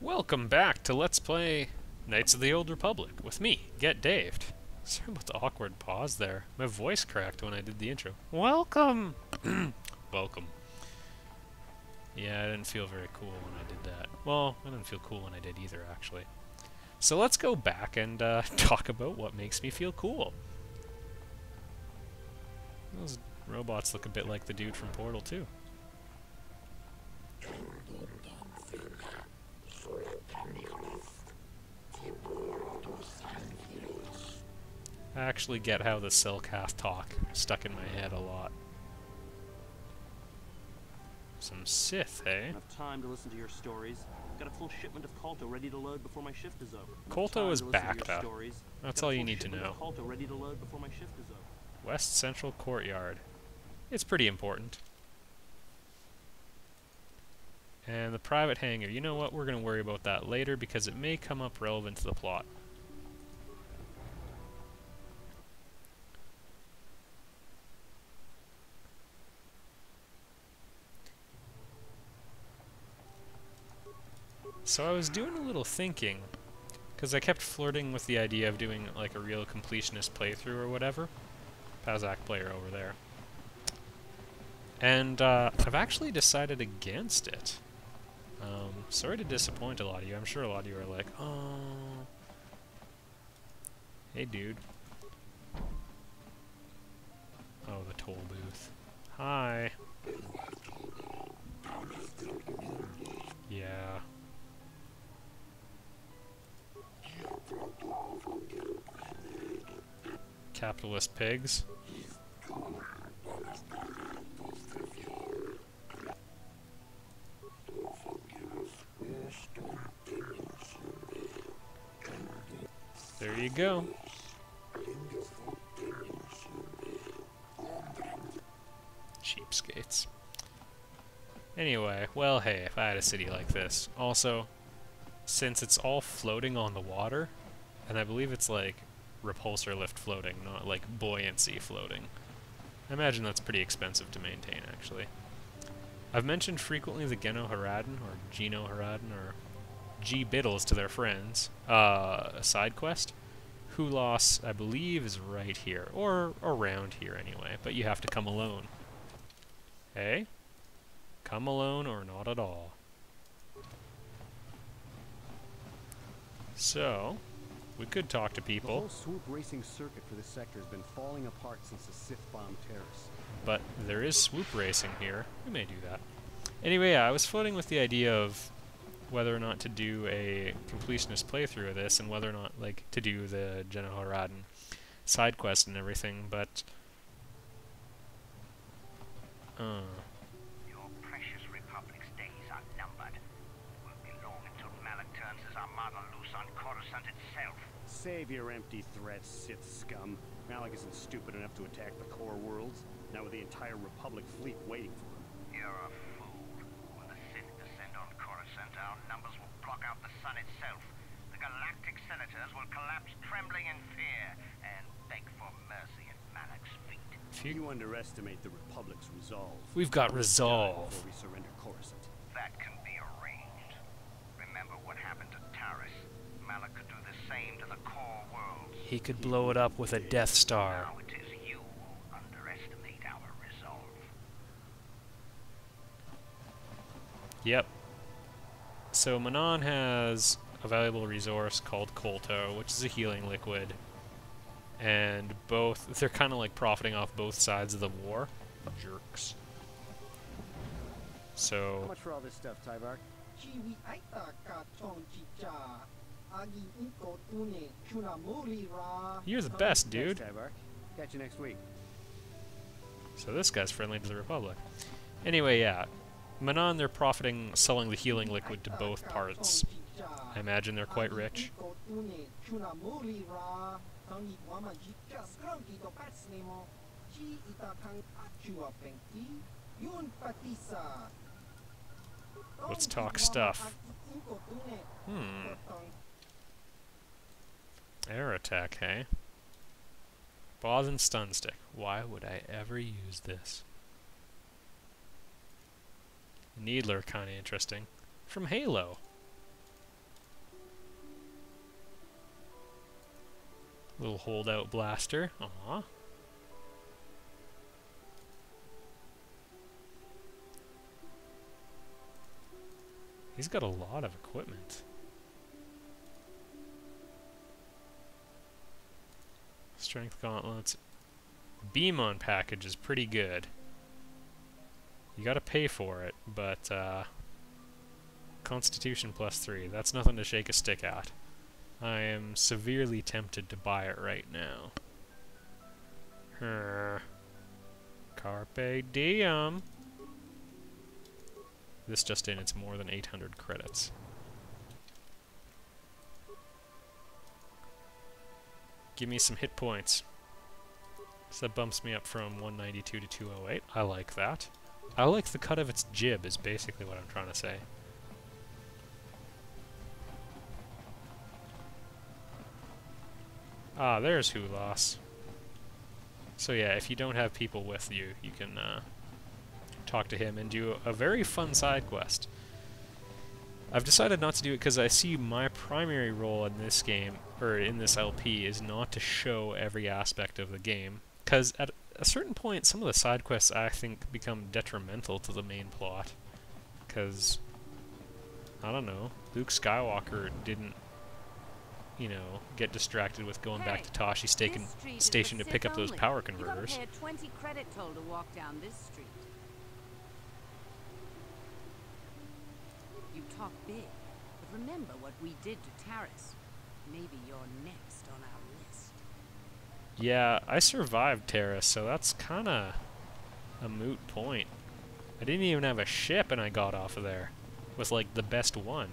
Welcome back to Let's Play Knights of the Old Republic with me, Get Daved. Sorry about the awkward pause there. My voice cracked when I did the intro. Welcome! Welcome. Yeah, I didn't feel very cool when I did that. Well, I didn't feel cool when I did either, actually. So let's go back and uh, talk about what makes me feel cool. Those robots look a bit like the dude from Portal 2. I actually get how the silk half talk stuck in my head a lot. Some Sith, eh? Enough time to listen to your stories. Got a full shipment of Kolto ready to load before my shift is over. Time is to listen to your Bacta. stories. That's all you need to know. of Kolto ready to load before my shift is over. West Central Courtyard. It's pretty important. And the private hangar, you know what, we're going to worry about that later because it may come up relevant to the plot. So I was doing a little thinking, because I kept flirting with the idea of doing like a real completionist playthrough or whatever. Pazaak player over there. And uh, I've actually decided against it. Um, sorry to disappoint a lot of you. I'm sure a lot of you are like, oh. Hey, dude. Oh, the toll booth. Hi. Capitalist pigs. There you go. Cheapskates. Anyway, well hey, if I had a city like this. Also, since it's all floating on the water, and I believe it's like repulsor lift floating, not like buoyancy floating. I imagine that's pretty expensive to maintain, actually. I've mentioned frequently the Geno Haradin, or Geno Haradin, or G Biddles to their friends, uh, a side quest. Hulas, I believe, is right here, or around here anyway, but you have to come alone. Hey? Come alone or not at all. So, we could talk to The people, whole swoop racing circuit for this sector has been falling apart since the Sith bombed Taris. but there is swoop racing here. We may do that. Anyway, yeah, I was floating with the idea of whether or not to do a completionist playthrough of this, and whether or not, like, to do the Jenna Horadin side quest and everything, but... Uh, Your precious Republic's days are numbered. Won't be long until Malak turns his armada loose on Coruscant itself. Save your empty threats, Sith scum. Malak isn't stupid enough to attack the core worlds, now with the entire Republic fleet waiting for him. You're a fool. When the Sith descend on Coruscant, our numbers will block out the sun itself. The galactic senators will collapse trembling in fear and beg for mercy at Malak's feet. if you, You underestimate the Republic's resolve. we've got resolve. Before we surrender Coruscant. That can be arranged. Remember what happened to Taris. Malak could do the same to the core worlds. He could blow it up with a Death Star. Now it is you who underestimate our resolve. Yep. So Manaan has a valuable resource called Kolto, which is a healing liquid. And both they're kind of like profiting off both sides of the war. Jerks. So. How So much for all this stuff, Tyvark? Ciwi aita ka chong chicha. Agi inko tune chuna muri ra. you're the best, dude. Catch you next week. So this guy's friendly to the Republic. Anyway, yeah. Manaan, they're profiting selling the healing liquid to both parts. I imagine they're quite rich. Inko tune chuna muri ra. Tangi wama jika skranki to patsnemo. Ci ita kang achua pengki. Yun patisa. Let's talk stuff. aki inko tune. Hmm. Air attack, hey? Boss and stun stick. Why would I ever use this? Needler, kinda interesting. From Halo. Little holdout blaster. Aw. He's got a lot of equipment. Strength gauntlets. Beam on package is pretty good. You gotta pay for it, but uh, Constitution plus three, that's nothing to shake a stick at. I am severely tempted to buy it right now. Her. Carpe diem. This just in, it's more than 800 credits. Give me some hit points. So that bumps me up from 192 to 208. I like that. I like the cut of its jib is basically what I'm trying to say. Ah, there's Hulas. So yeah, if you don't have people with you, you can uh, talk to him and do a very fun side quest. I've decided not to do it because I see my primary role in this game, or in this LP, is not to show every aspect of the game. Because at a certain point, some of the side quests I think become detrimental to the main plot. Because, I don't know, Luke Skywalker didn't, you know, get distracted with going back to Tosche Station, This street is station to pick up those power converters. pay a 20 credit toll to walk down this street. You talk big, but remember what we did to Taris. Maybe you're next on our list. Yeah, I survived Terra, so that's kinda a moot point. I didn't even have a ship and I got off of there. With like the best one.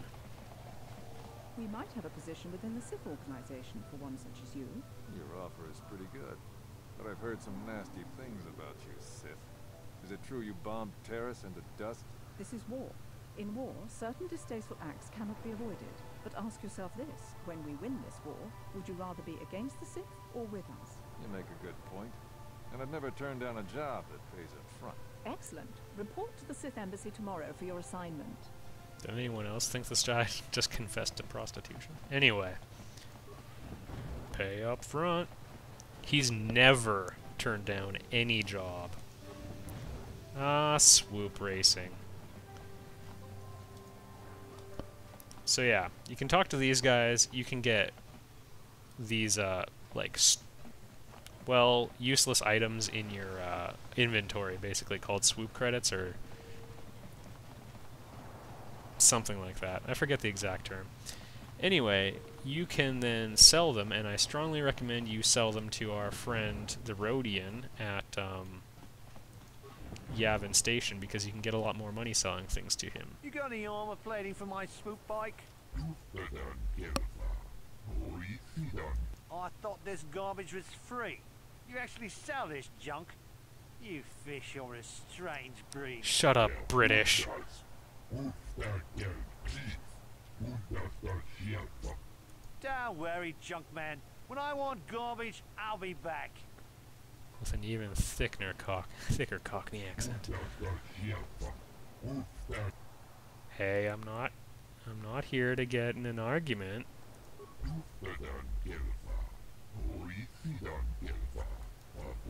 We might have a position within the Sith organization for one such as you. Your offer is pretty good. But I've heard some nasty things about you, Sith. Is it true you bombed Taris into dust? This is war. In war, certain distasteful acts cannot be avoided. But ask yourself this, when we win this war, would you rather be against the Sith or with us? You make a good point. And I'd never turn down a job that pays up front. Excellent. Report to the Sith embassy tomorrow for your assignment. Did anyone else think this guy just confessed to prostitution? Anyway. Pay up front. He's never turned down any job. Ah, swoop racing. So yeah, you can talk to these guys. You can get these, uh, like, well, useless items in your uh, inventory, basically called swoop credits or something like that. I forget the exact term. Anyway, you can then sell them, and I strongly recommend you sell them to our friend the Rodian at um, Yavin Station because you can get a lot more money selling things to him. You got any armor plating for my swoop bike? I thought this garbage was free. You actually sell this junk? You fish are a strange breed. Shut up, British. Don't worry, junk man. When I want garbage, I'll be back. With an even thicker, cock thicker Cockney accent. Hey, I'm not. I'm not here to get in an argument.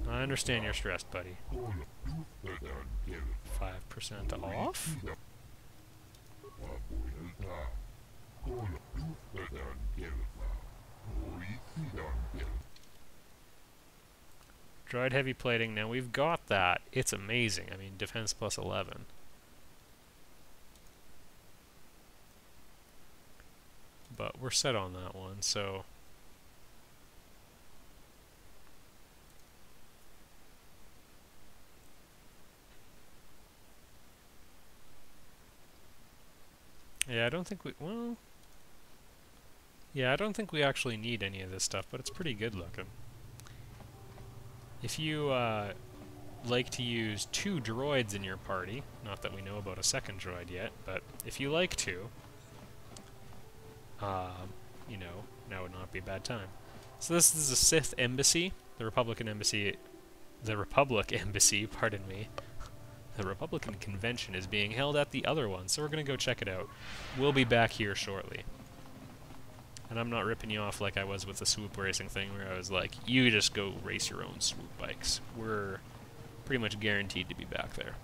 I understand you're stressed, buddy. Five percent off? Droid heavy plating. Now we've got that. It's amazing. I mean, defense plus 11. But we're set on that one, so. Yeah, I don't think we. Well. Yeah, I don't think we actually need any of this stuff, but it's pretty good looking. If you uh, like to use two droids in your party, not that we know about a second droid yet, but if you like to, um, you know, now would not be a bad time. So this is the Sith Embassy, the Republican Embassy, the Republic Embassy, pardon me. The Republican Convention is being held at the other one, so we're going to go check it out. We'll be back here shortly. And I'm not ripping you off like I was with the swoop racing thing, where I was like, you just go race your own swoop bikes. We're pretty much guaranteed to be back there.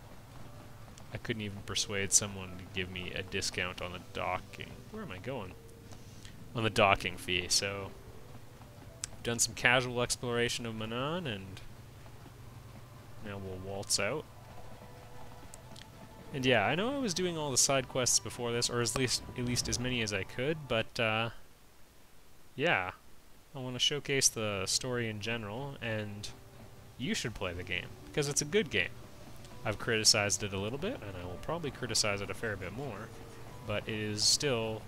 I couldn't even persuade someone to give me a discount on the docking. Where am I going? On the docking fee, so. Done some casual exploration of Manaan, and now we'll waltz out. And yeah, I know I was doing all the side quests before this, or at least at least as many as I could, but uh, yeah, I want to showcase the story in general, and you should play the game because it's a good game. I've criticized it a little bit, and I will probably criticize it a fair bit more, but it is still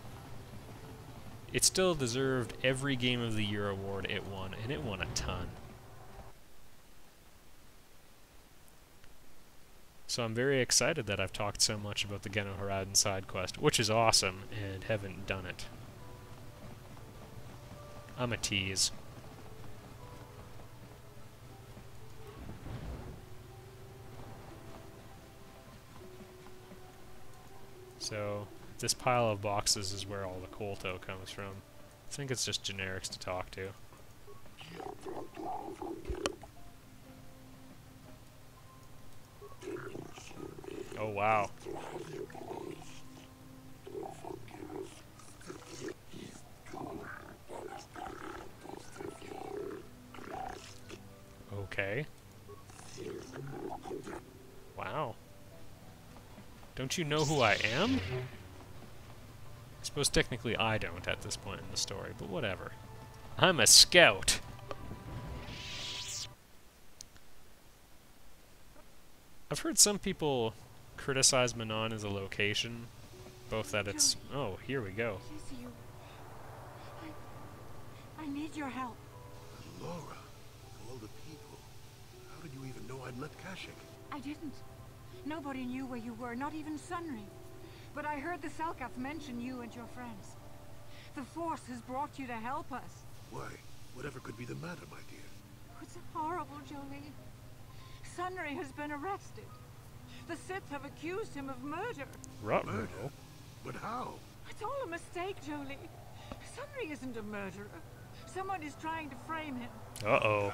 it still deserved every Game of the Year award it won, and it won a ton. So I'm very excited that I've talked so much about the Geno Haraden side quest, which is awesome, and haven't done it. I'm a tease. So, this pile of boxes is where all the Kolto comes from. I think it's just generics to talk to. Oh wow. Okay. Wow. Don't you know who I am? I suppose technically I don't at this point in the story, but whatever. I'm a scout. I've heard some people criticize Manaan as a location, both that it's... Oh, here we go. I, I need your help. Laura, all the people, how did you even know I'd left Kashyyyk? I didn't. Nobody knew where you were, not even Sunry. But I heard the Selkath mention you and your friends. The Force has brought you to help us. Why? Whatever could be the matter, my dear? Oh, it's horrible, Jolee. Sunry has been arrested. The Sith have accused him of murder. Ruh-roh. But how? It's all a mistake, Jolee. Sunry isn't a murderer. Someone is trying to frame him. Uh-oh.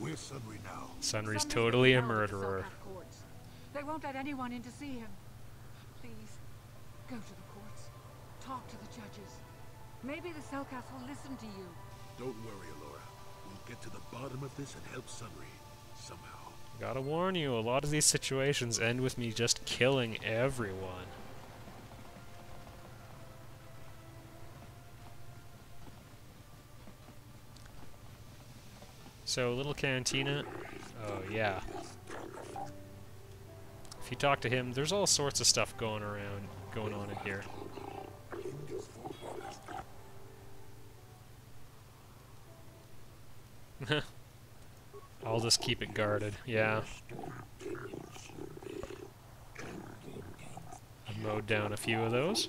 Now, Laura. Where's Sunry now? Sunry's Sunry's totally a being held at the murderer. They won't let anyone in to see him. Please, go to the courts. Talk to the judges. Maybe the Selkath will listen to you. Don't worry, Laura. We'll get to the bottom of this and help Sunry. Somehow. Gotta warn you, a lot of these situations end with me just killing everyone. So, little cantina. Oh, yeah. If you talk to him, there's all sorts of stuff going around, going on in here. I'll just keep it guarded, yeah. I've mowed down a few of those.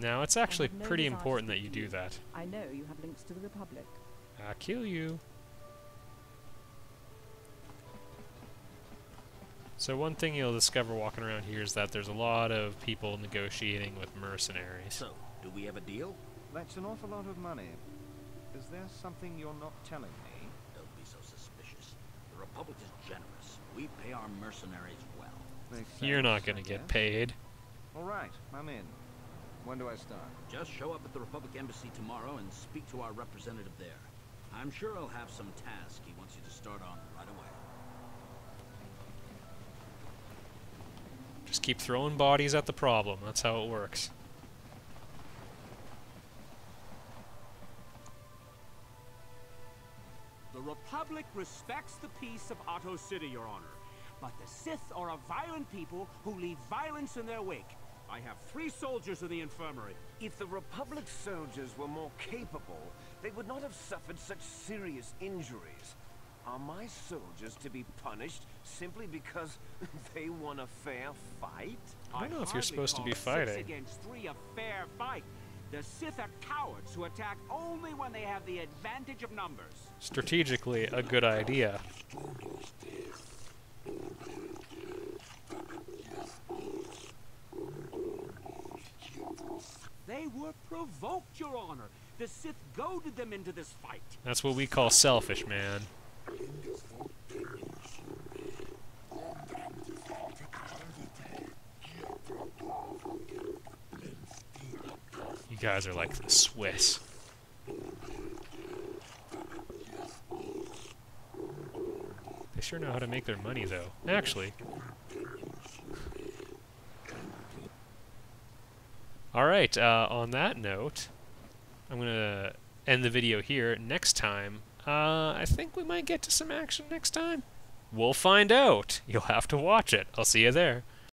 Now, it's actually no pretty important that you do that. I know you have links to the Republic. I kill you. So one thing you'll discover walking around here is that there's a lot of people negotiating with mercenaries. So, do we have a deal? That's an awful lot of money. Is there something you're not telling me? Don't be so suspicious. The Republic is generous. We pay our mercenaries well. You're not gonna get paid. All right, I'm in. When do I start? Just show up at the Republic Embassy tomorrow and speak to our representative there. I'm sure he'll have some task he wants you to start on right away. Just keep throwing bodies at the problem. That's how it works. The Republic respects the peace of Ahto City, Your Honor. But the Sith are a violent people who leave violence in their wake. I have three soldiers in the infirmary. If the Republic soldiers were more capable, they would not have suffered such serious injuries. Are my soldiers to be punished simply because they won a fair fight? I don't know if you're supposed to call be six fighting. against three a fair fight. The Sith are cowards who attack only when they have the advantage of numbers. Strategically, a good idea. They were provoked, Your Honor. The Sith goaded them into this fight. That's what we call selfish, man. You guys are like the Swiss. They sure know how to make their money, though. Actually. Alright, uh, on that note, I'm gonna end the video here. Next time, uh, I think we might get to some action next time. We'll find out. You'll have to watch it. I'll see you there.